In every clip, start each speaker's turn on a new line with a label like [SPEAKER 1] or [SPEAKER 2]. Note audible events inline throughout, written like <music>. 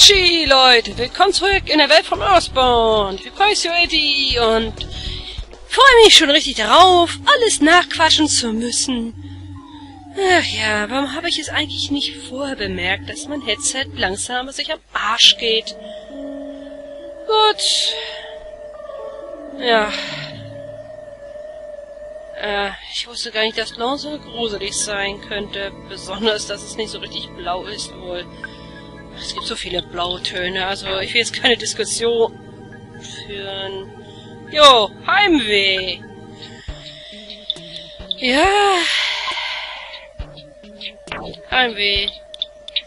[SPEAKER 1] Hatschi, Leute! Willkommen zurück in der Welt von Earthbound! Ich bin Eddie und freue mich schon richtig darauf, alles nachquatschen zu müssen. Ach ja, warum habe ich es eigentlich nicht vorher bemerkt, dass mein Headset langsam sich am Arsch geht? Gut. Ja. Äh, ich wusste gar nicht, dass Blau so gruselig sein könnte. Besonders, dass es nicht so richtig blau ist wohl. Es gibt so viele Blautöne, also ich will jetzt keine Diskussion führen. Jo, Heimweh! Ja. Heimweh.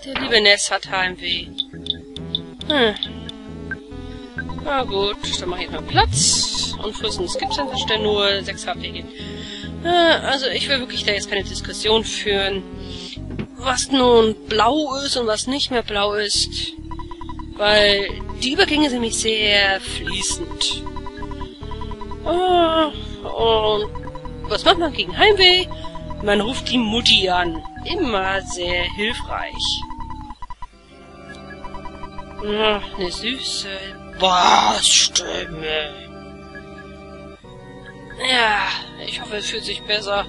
[SPEAKER 1] Der liebe Ness hat Heimweh. Hm. Na gut, dann mache ich mal Platz. Und gibt es an der nur 6 HP. Also ich will wirklich da jetzt keine Diskussion führen was nun blau ist und was nicht mehr blau ist. Weil die Übergänge sind nämlich sehr fließend. Ah, und was macht man gegen Heimweh? Man ruft die Mutti an. Immer sehr hilfreich. Eine süße Bassstimme. Ja, ich hoffe, es fühlt sich besser.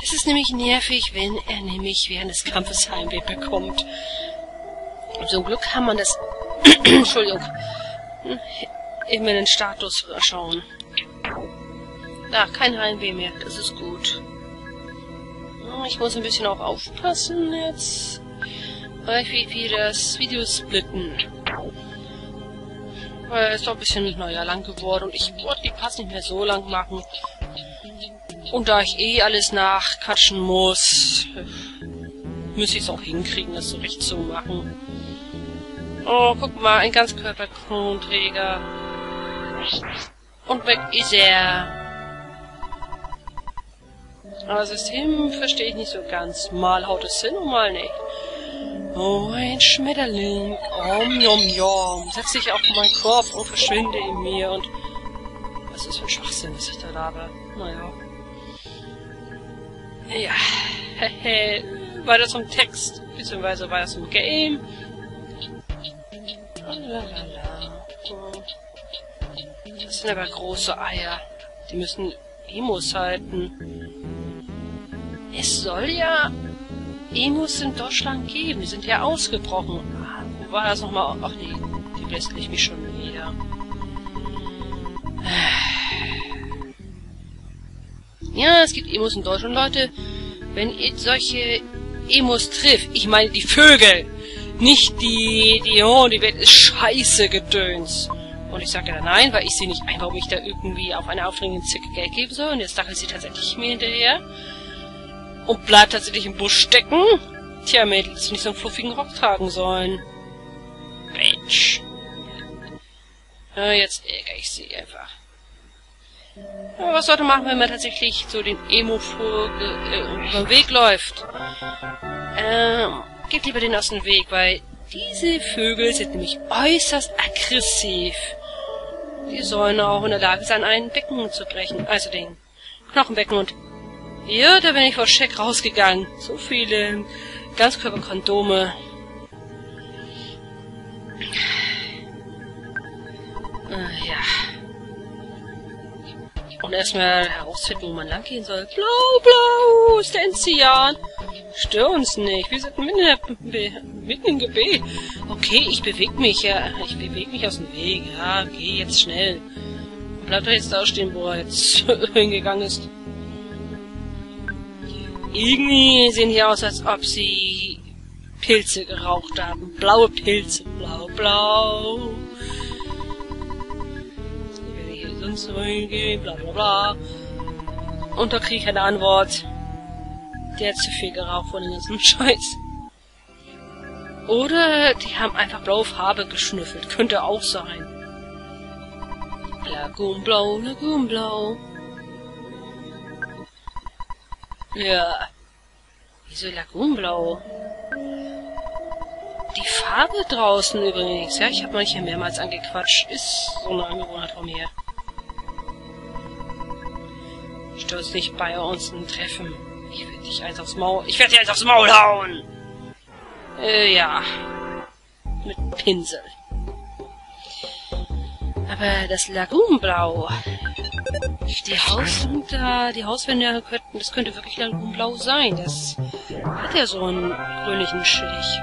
[SPEAKER 1] Das ist nämlich nervig, wenn er nämlich während des Kampfes Heimweh bekommt. Zum Glück kann man das, <clears throat> Entschuldigung, immer den Status schauen. Da, kein Heimweh mehr, das ist gut. Ich muss ein bisschen auch aufpassen jetzt, weil wir das Video splitten. Weil es ist doch ein bisschen, naja, lang geworden und ich wollte die Pass nicht mehr so lang machen. Und da ich eh alles nachkatschen muss, müsste ich es auch hinkriegen, das so recht zu machen. Oh, guck mal, ein Ganzkörperkronträger. Und weg ist er. Aber System verstehe ich nicht so ganz. Mal haut es hin und mal nicht. Oh, ein Schmetterling. Om, yom, yom. Setz dich auf meinen Kopf und verschwinde in mir. Und was ist für ein Schwachsinn, was ich da labe? Naja. Ja, weiter zum Text, beziehungsweise weiter zum Game. Das sind aber große Eier. Die müssen Emos halten. Es soll ja Emos in Deutschland geben. Die sind ja ausgebrochen. Wo war das nochmal? Ach nee, die bläst ich mich schon wieder. Ja, es gibt Emos in Deutschland, Leute. Wenn ihr solche Emos trifft, ich meine die Vögel, nicht die, die, oh, die Welt ist scheiße Gedöns. Und ich sage dann nein, weil ich sehe nicht ein, warum ich da irgendwie auf eine aufregende Zicke Geld geben soll. Und jetzt dachte sie tatsächlich mir hinterher. Und bleibt tatsächlich im Busch stecken. Tja, Mädels, nicht so einen fluffigen Rock tragen sollen. Mensch. Ja, jetzt ärgere ich sie einfach. Ja, was sollte man machen, wenn man tatsächlich so den Emo-Vogel äh, über den Weg läuft? Ähm, geht lieber den aus dem Weg, weil diese Vögel sind nämlich äußerst aggressiv. Die sollen auch in der Lage sein, ein Becken zu brechen, also den Knochenbecken und ja, da bin ich vor Scheck rausgegangen. So viele Ganzkörperkondome. Äh, ja. Und erstmal herausfinden, wo man lang gehen soll. Blau, blau, ist der Enzian. Stör uns nicht. Wir sind mitten, mitten im Gebet. Okay, ich bewege mich, ja. Ich bewege mich aus dem Weg. Ja, geh jetzt schnell. Bleib doch jetzt da stehen, wo er jetzt <laughs> hingegangen ist. Irgendwie sehen die aus, als ob sie Pilze geraucht haben. Blaue Pilze. Blau, blau uns zurückgehen, bla bla bla. Und da kriege ich eine Antwort. Der hat zu viel geraucht von ganzen <laughs> Scheiß. Oder die haben einfach blaue Farbe geschnüffelt. Könnte auch sein. Lagunblau, Lagunblau. Ja. Wieso Lagunblau? Die Farbe draußen übrigens, ja, ich habe manche mehrmals angequatscht, ist so eine Angewohnheit von mir. Störst nicht bei uns ein Treffen. Ich werde dich eins aufs Maul. Ich werde dir eins aufs Maul hauen! Äh, ja. mit Pinsel. Aber das Lagunblau, die Hauswände da, die Hauswände könnten, das könnte wirklich Lagunblau sein. Das hat ja so einen grünlichen Stich.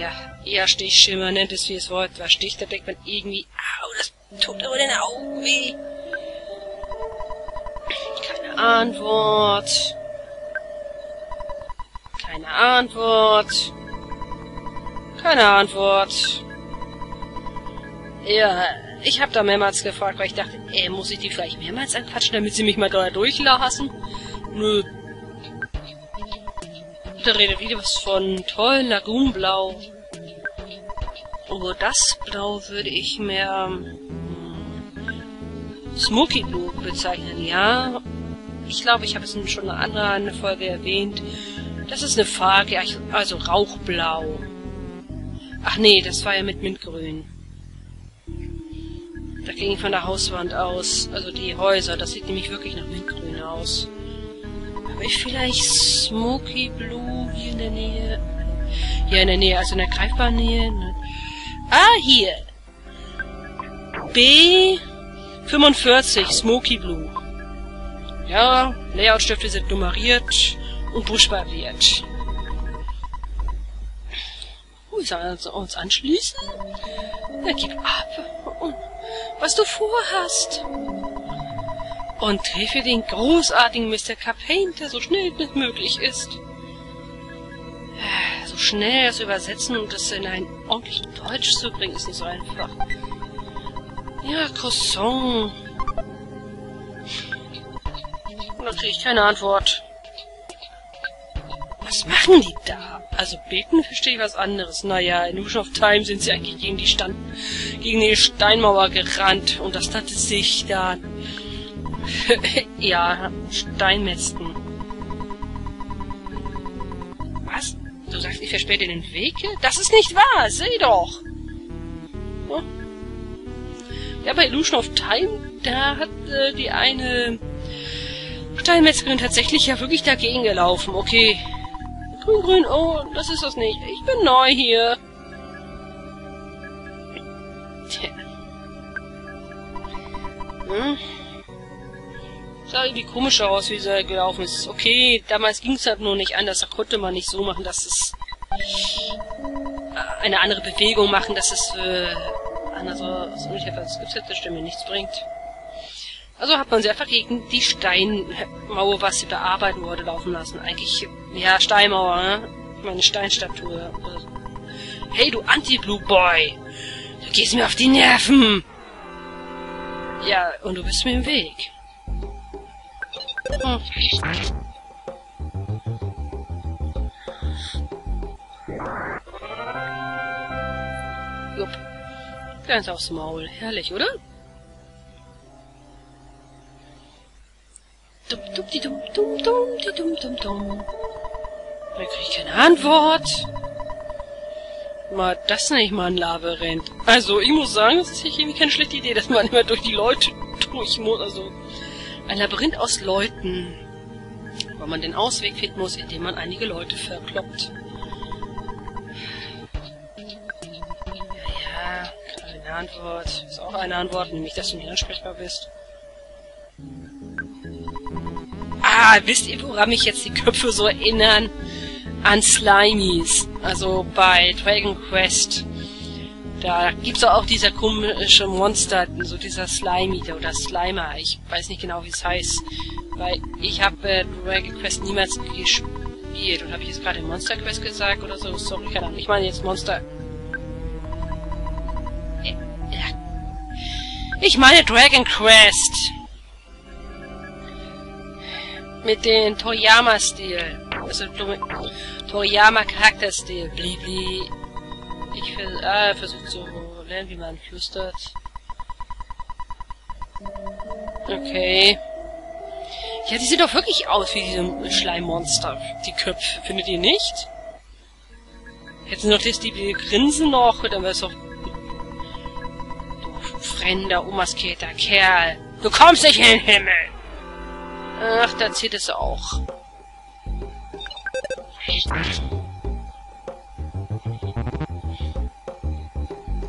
[SPEAKER 1] Ja, eher Stichschimmer nennt es wie es wollt. Was sticht, da denkt man irgendwie, au, das tut aber den Augen weh. Antwort. Keine Antwort. Keine Antwort. Ja, ich habe da mehrmals gefragt, weil ich dachte, ey, muss ich die vielleicht mehrmals anquatschen, damit sie mich mal da durchlassen? Nö. Da redet wieder was von toll Lagunblau. Oh, das Blau würde ich mehr hm, Smoky Blue bezeichnen, ja. Ich glaube, ich habe es schon in einer anderen Folge erwähnt. Das ist eine Farbe, also Rauchblau. Ach nee, das war ja mit Mintgrün. Da ging von der Hauswand aus, also die Häuser, das sieht nämlich wirklich nach Mintgrün aus. Habe ich vielleicht Smoky Blue hier in der Nähe? Hier in der Nähe, also in der greifbaren Nähe. Ne? Ah, hier. B45, Smoky Blue. Ja, Layoutstifte sind nummeriert und buchstabiert. Uh, sollen wir uns anschließen? Na, gib ab. Was du vorhast. Und treffe den großartigen Mr. Capane, der so schnell nicht möglich ist. So schnell das Übersetzen und das in ein ordentliches Deutsch zu bringen, ist nicht so einfach. Ja, Croissant. Da kriege ich keine Antwort. Was machen die da? Also beten verstehe ich was anderes. Naja, in Ocean of Time sind sie eigentlich gegen die Stand gegen die Steinmauer gerannt und das nannte sich dann <laughs> ja, Steinmetzen. Was? Du sagst, ich versperre den Weg? Das ist nicht wahr, seh doch! Ja, bei Illusion of Time, da hat äh, die eine Steinmetzgerin tatsächlich ja wirklich dagegen gelaufen. Okay, Grün, grün, oh, das ist das nicht. Ich bin neu hier. Tja. Hm? Sah irgendwie komisch aus, wie sie gelaufen ist. Okay, damals ging es halt nur nicht anders. Da konnte man nicht so machen, dass es äh, eine andere Bewegung machen, dass es äh, anders so nicht etwas gesetzte Stimme nichts bringt. Also hat man sie einfach gegen die Steinmauer, was sie bearbeiten wurde, laufen lassen. Eigentlich, ja, Steinmauer, ne? Meine Steinstatue. Hey, du Anti-Blue Boy! Du gehst mir auf die Nerven! Ja, und du bist mir im Weg. Hm. Jupp. Ganz aufs Maul. Herrlich, oder? Dum, dum, die, dum, dum, dum, die, dum, dum, dum. Da krieg ich keine Antwort. Mal, das ist nicht mal ein Labyrinth. Also, ich muss sagen, das ist irgendwie keine schlechte Idee, dass man immer durch die Leute <laughs> durch muss. Also, ein Labyrinth aus Leuten. Weil man den Ausweg finden muss, indem man einige Leute verkloppt. Ja, ja, keine Antwort. Ist auch eine Antwort, nämlich, dass du nicht ansprechbar bist. Ah, wisst ihr, woran mich jetzt die Köpfe so erinnern? An Slimies. Also bei Dragon Quest. Da gibt's auch dieser komische Monster, so dieser Slimy oder Slimer. Ich weiß nicht genau, wie es heißt. Weil ich habe äh, Dragon Quest niemals gespielt. Und habe ich jetzt gerade Monster Quest gesagt oder so? Sorry, keine Ahnung. Ich meine jetzt Monster... Ich meine Dragon Quest mit dem Toriyama-Stil. Also Toriyama-Charakterstil. Blibli. Ich vers ah, versuche zu lernen, wie man flüstert. Okay. Ja, die sehen doch wirklich aus wie diese Schleimmonster. Die Köpfe, findet ihr nicht? Hätten sie noch das, die, Grinsen noch, dann wär's doch... Du fremder, unmaskierter Kerl. Du kommst nicht in den Himmel! Ach, da zieht es auch.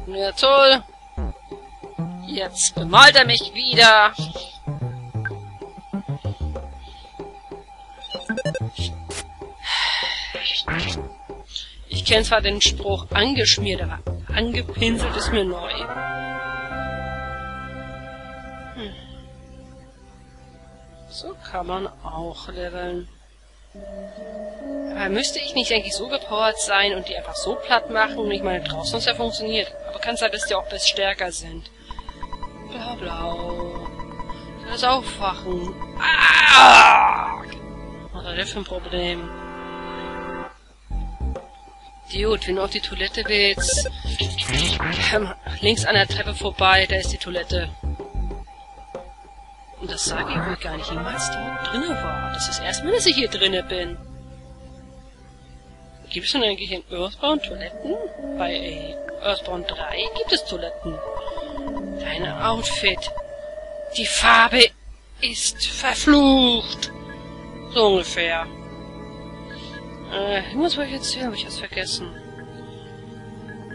[SPEAKER 1] Ja, toll. Jetzt bemalt er mich wieder. Ich kenne zwar den Spruch angeschmiert, aber angepinselt ist mir neu. So kann man auch leveln. Aber müsste ich nicht eigentlich so gepowert sein und die einfach so platt machen? Ich meine, draußen ist ja funktioniert. Aber kann sein, dass die auch best stärker sind. Blau, blau. Das Aufwachen. Ah! Was hat der für ein Problem? Dude, wenn du auf die Toilette willst, links an der Treppe vorbei, da ist die Toilette. Das sage ich wohl gar nicht jemals, die drinnen war. Das ist das erste Mal, dass ich hier drinnen bin. Gibt es denn eigentlich in Earthbound Toiletten? Bei Earthbound 3 gibt es Toiletten. Dein Outfit. Die Farbe ist verflucht. So ungefähr. Äh, was wollte ich erzählen? Habe ich was vergessen?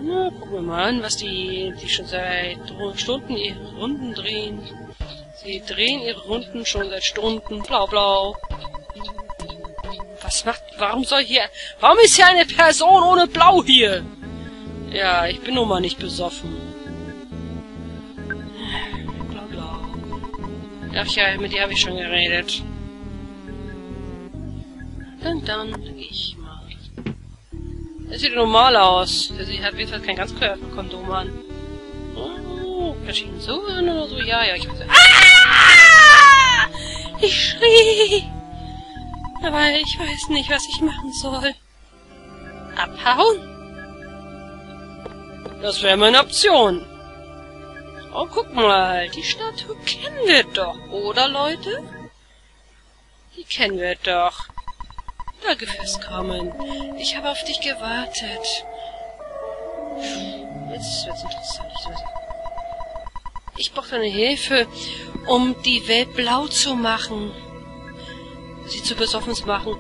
[SPEAKER 1] Na, gucken wir mal an, was die, die schon seit Stunden ihre Runden drehen. Sie drehen ihre Runden schon seit Stunden. Blau, blau. Was macht, warum soll hier, warum ist hier eine Person ohne Blau hier? Ja, ich bin nun mal nicht besoffen. Blau, blau. Ach ja, mit dir habe ich schon geredet. Dann, dann, ich mal. Das sieht normal aus. Sie hat jedenfalls kein ganz Kondom an. Oh, verschieden so an oder so? Ja, ja, ich weiß. Ah! Ich schrie. Aber ich weiß nicht, was ich machen soll. Abhauen? Das wäre meine Option. Oh, guck mal, die Statue kennen wir doch, oder Leute? Die kennen wir doch. Danke fürs Kommen. Ich habe auf dich gewartet. Jetzt wird's interessant. Ich brauche deine Hilfe, um die Welt blau zu machen. Sie zu besoffen zu machen.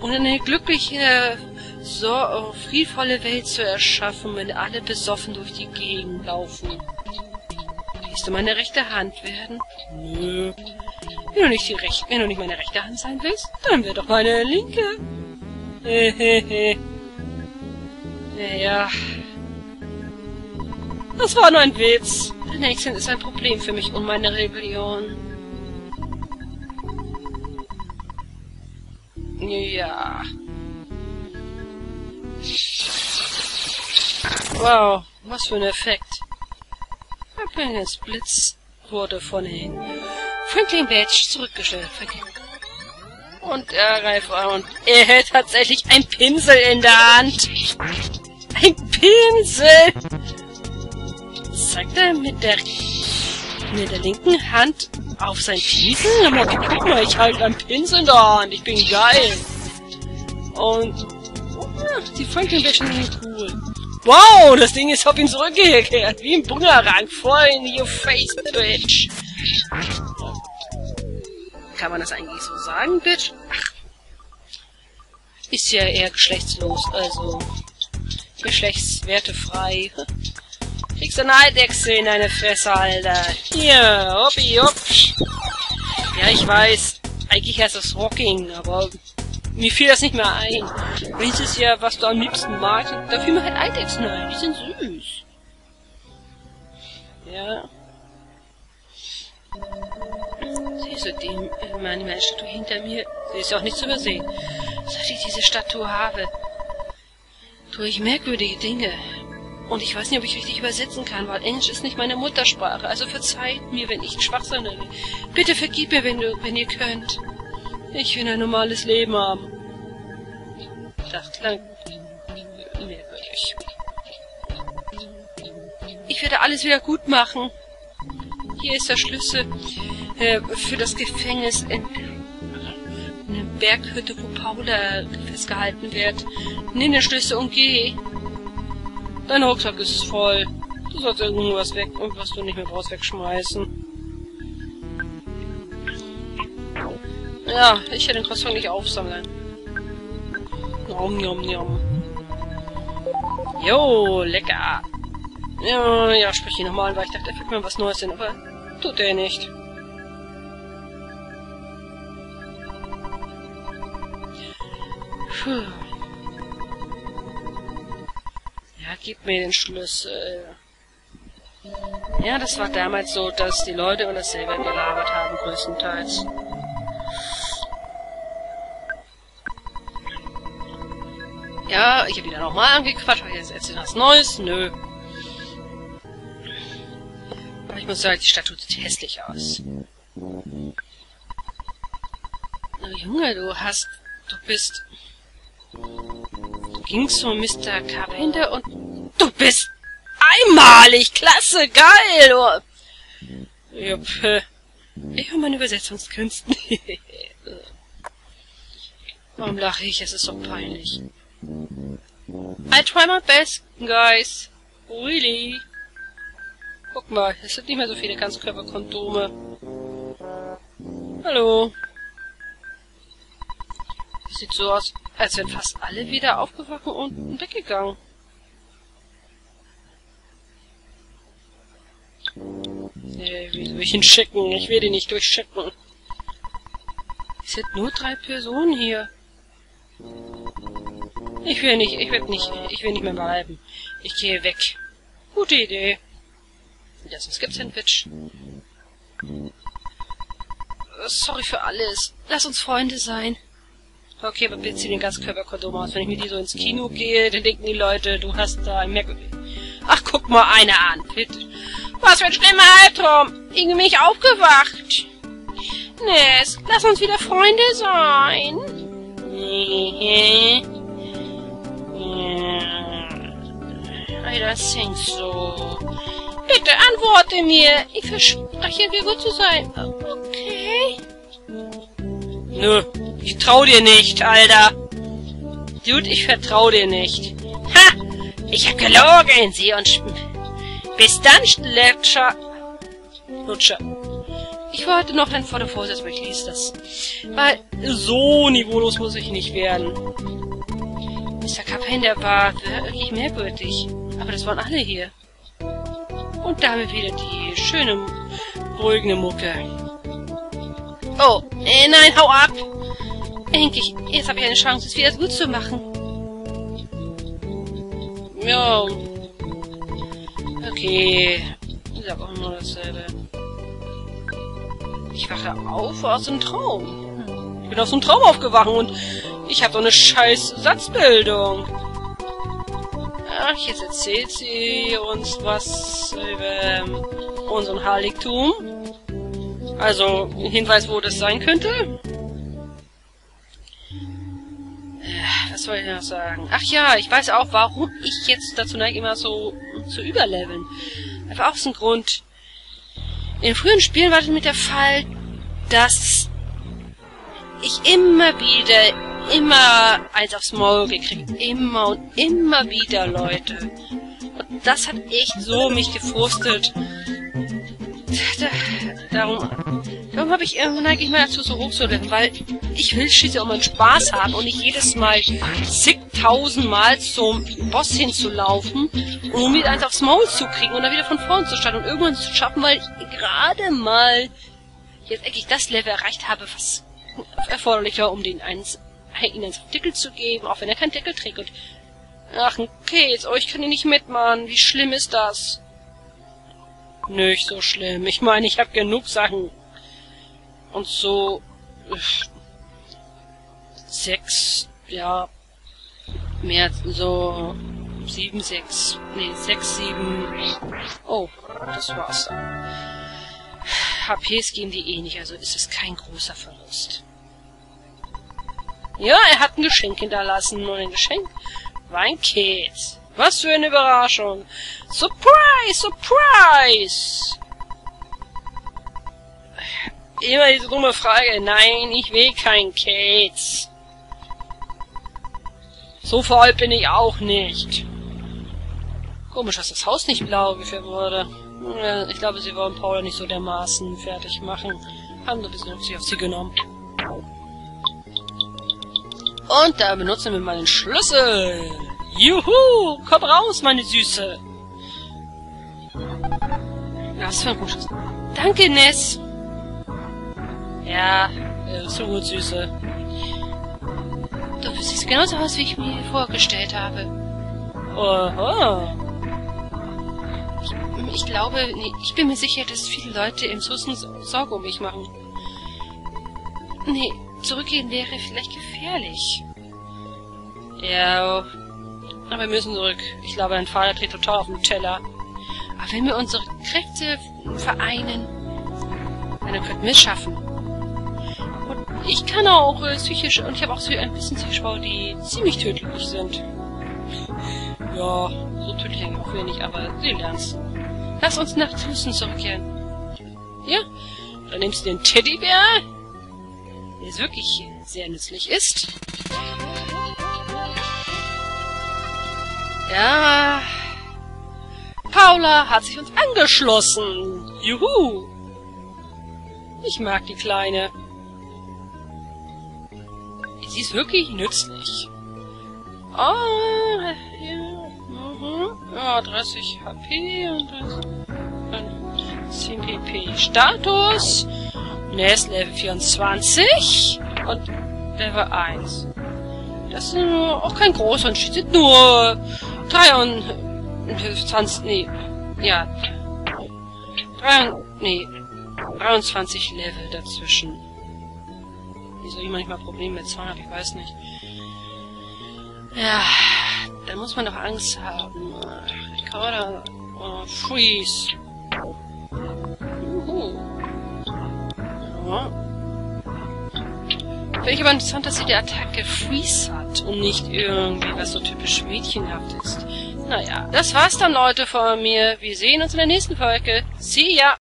[SPEAKER 1] Und eine glückliche, so friedvolle Welt zu erschaffen, wenn alle besoffen durch die Gegend laufen. Willst du meine rechte Hand werden? Nö. Wenn du nicht, die Rech wenn du nicht meine rechte Hand sein willst, dann wird doch meine linke. Hehehe. naja. Das war nur ein Witz. Der Nächste ist ein Problem für mich und meine Rebellion. Ja. Wow, was für ein Effekt. Ein Blitz wurde von den Franklin Badge zurückgestellt. Und er greift und er hält tatsächlich ein Pinsel in der Hand. Ein Pinsel! Er mit der, mit der linken Hand auf sein? Aber guck mal, ich halte einen Pinsel in der Hand. Ich bin geil. Und ja, die Franklin Badge sind cool. Wow, das Ding ist auf ihn zurückgekehrt. Wie ein Bumerang. Voll in your face, bitch. Kann man das eigentlich so sagen, Bitch? Ach. Ist ja eher geschlechtslos, also geschlechtswertefrei. Kriegst eine Eidechse in deine Fresse, Alter. Hier, hoppi, hopp. Ja, ich weiß. Eigentlich heißt das Rocking, aber mir fiel das nicht mehr ein. Welches ja, was du am liebsten magst, da fiel mir halt Eidechsen ein. Die sind süß. Ja. Siehst du, die, meine, meine Statue hinter mir, sie ist auch nicht zu übersehen. Seit ich diese Statue habe, tue ich merkwürdige Dinge. Und ich weiß nicht, ob ich richtig übersetzen kann, weil Englisch ist nicht meine Muttersprache. Also verzeiht mir, wenn ich einen Schwachsinn nenne. Bitte vergib mir, wenn, du, wenn ihr könnt. Ich will ein normales Leben haben. Das klang merkwürdig. Ich werde alles wieder gut machen. Hier ist der Schlüssel äh, für das Gefängnis in einer Berghütte, wo Paula festgehalten wird. Nimm den Schlüssel und geh. Dein Rucksack ist voll. Du sollst irgendwas weg, was du nicht mehr brauchst, wegschmeißen. Ja, ich werde den Croissant nicht aufsammeln. Nom, nom, nom. Jo, lecker. Ja, ja, sprich ihn nochmal, weil ich dachte, er fällt mir was Neues hin, aber tut er nicht. Puh. Gib mir den Schlüssel. Ja, das war damals so, dass die Leute immer dasselbe gelabert haben, größtenteils. Ja, ich habe wieder nochmal angequatscht, weil jetzt erzählt was Neues. Nö. Aber ich muss sagen, die Statue sieht hässlich aus. Oh, Junge, du hast... Du bist... Du gingst zu Mr. Carpenter und... Du bist einmalig! Klasse! Geil! Oh. Jupp. Äh, ich habe meine Übersetzungskünsten. <laughs> Warum lache ich? Es ist so peinlich. I try my best, guys. Really. Guck mal, es sind nicht mehr so viele Ganzkörperkondome. Hallo. Sieht so aus, als wären fast alle wieder aufgewacht und weggegangen. Nee, wie soll ich ihn schicken? Ich will ihn nicht durchschicken. Es sind nur drei Personen hier. Ich will nicht, ich will nicht, ich will nicht mehr bleiben. Ich gehe weg. Gute Idee. Ja, sonst gibt's Sandwich. Sorry für alles. Lass uns Freunde sein. Okay, aber bitte zieh den Ganzkörperkondom aus. Wenn ich mit dir so ins Kino gehe, dann denken die Leute, du hast da ein merkwürdig... Ach, guck mal eine an, bitte. Was für ein schlimmer Albtraum. Irgendwie bin ich aufgewacht. Ness, lass uns wieder Freunde sein. I don't think so. Bitte antworte mir. Ich verspreche dir gut zu sein. Okay. Nö, ich trau dir nicht, Alter. Dude, ich vertrau dir nicht. Ha! Ich hab gelogen, sie und... Bis dann, Lutscher. Lutscher. Ich wollte noch dein Fotovorsitz, aber ich ließ das. Weil so niveaulos muss ich nicht werden. Mr. Carpenter war wirklich merkwürdig. Aber das waren alle hier. Und damit wieder die schöne, beruhigende Mucke. Oh, äh, nein, hau ab! Endlich, jetzt habe ich eine Chance, es wieder gut zu machen. Ja. Okay. Ist aber auch nur dasselbe. Ich wache auf aus dem Traum. Ich bin aus dem Traum aufgewacht und ich habe doch eine scheiß Satzbildung. Ach, jetzt erzählt sie uns was über unseren Heiligtum. Also, ein Hinweis, wo das sein könnte. Äh, was soll ich noch sagen? Ach ja, ich weiß auch, warum ich jetzt dazu neige, immer so zu überleveln. Einfach aus dem Grund. In frühen Spielen war das mit der Fall, dass ich immer wieder, immer eins aufs Maul gekriegt. Immer und immer wieder, Leute. Und das hat echt so mich gefrustet. Darum, darum habe ich irgendwann eigentlich mal dazu so hochzuleveln, weil ich will schließlich auch mal Spaß haben und nicht jedes Mal zigtausendmal zum Boss hinzulaufen, um mir eins aufs Maul zu kriegen und dann wieder von vorn zu starten und irgendwann zu schaffen, weil ich gerade mal jetzt eigentlich das Level erreicht habe, was erforderlich war, um den eins, ihnen eins auf Deckel zu geben, auch wenn er keinen Deckel trägt und Ach, okay, jetzt euch kann ich nicht mitmachen. Wie schlimm ist das? Nicht so schlimm. Ich meine, ich habe genug Sachen. Und so... Sechs, ja... Mehr, so... Sieben, sechs... Nee, sechs, sieben... Oh, das war's dann. HPs gehen die eh nicht, also ist es kein großer Verlust. Ja, er hat ein Geschenk hinterlassen. Und ein Geschenk war ein. Was für eine Überraschung. Surprise, surprise. Immer diese dumme Frage. Nein, ich will kein Käse. So faul bin ich auch nicht. Komisch, dass das Haus nicht blau gefärbt wurde. Ich glaube, sie wollen Paula nicht so dermaßen fertig machen. Haben so ein bisschen auf sich auf sie genommen. Und da benutzen wir mal den Schlüssel. Juhu! Komm raus, meine Süße! Ein komisches... Danke, Ness! Ja, äh, so gut, Süße. Du siehst genauso aus, wie ich mir vorgestellt habe. Oho. Ich, ich glaube, nee, ich bin mir sicher, dass viele Leute im Sussen Sorge um mich machen. Nee, zurückgehen wäre vielleicht gefährlich. Ja, aber wir müssen zurück. Ich glaube, dein Vater dreht total auf den Teller. Aber wenn wir unsere Kräfte vereinen, dann könnten wir es schaffen. Und ich kann auch äh, psychisch, und ich habe auch so ein bisschen psychisch die ziemlich tödlich sind. Ja, so tödlich eigentlich auch wenig, aber sie lernst. Lass uns nach Tucson zurückkehren. Ja, dann nimmst du den Teddybär, der wirklich sehr nützlich ist. Ja, Paula hat sich uns angeschlossen. Juhu. Ich mag die Kleine. Sie ist wirklich nützlich. Ah, ja, mhm. ja 30 HP und 10 PP. Status. Nest Level 24 und Level 1. Das ist auch kein großer Unterschied. Sind nur 23, nee, ja, 3, nee, 23 Level dazwischen. Wieso ich manchmal Probleme mit Zahn habe, ich weiß nicht. Ja, da muss man doch Angst haben. Recorder, oh, Freeze. Juhu. Ja. Finde ich aber interessant, dass sie die Attacke Freeze hat und nicht irgendwie was so typisch mädchenhaft ist. Naja, das war's dann, Leute, von mir. Wir sehen uns in der nächsten Folge. See ya!